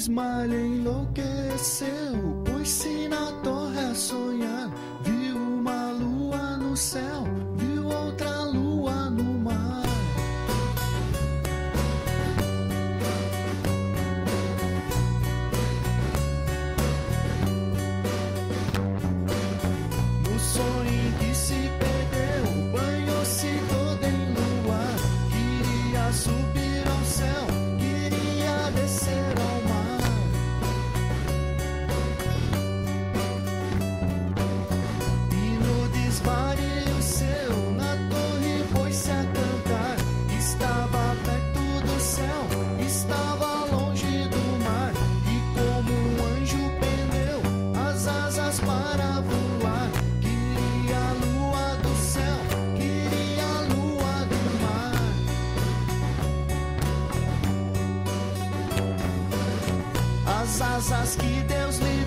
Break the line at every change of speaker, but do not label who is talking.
Ismael enlouqueceu, estava longe do mar. E como um anjo pendeu as asas para voar. Queria a lua do céu, queria a lua do mar. As asas que Deus lhe